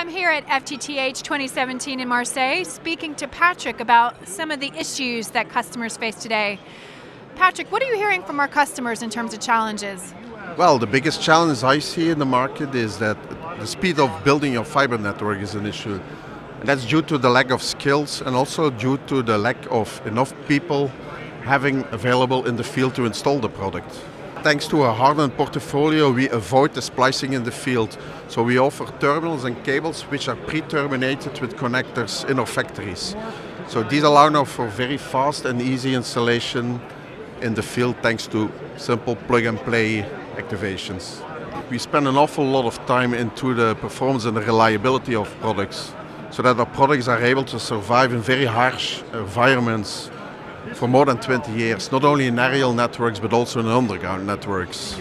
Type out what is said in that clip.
I'm here at FTTH 2017 in Marseille speaking to Patrick about some of the issues that customers face today. Patrick, what are you hearing from our customers in terms of challenges? Well, the biggest challenge I see in the market is that the speed of building your fiber network is an issue. And that's due to the lack of skills and also due to the lack of enough people having available in the field to install the product. Thanks to a hardened portfolio, we avoid the splicing in the field. So we offer terminals and cables which are pre-terminated with connectors in our factories. So these allow now for very fast and easy installation in the field thanks to simple plug and play activations. We spend an awful lot of time into the performance and the reliability of products so that our products are able to survive in very harsh environments for more than 20 years, not only in aerial networks but also in underground networks.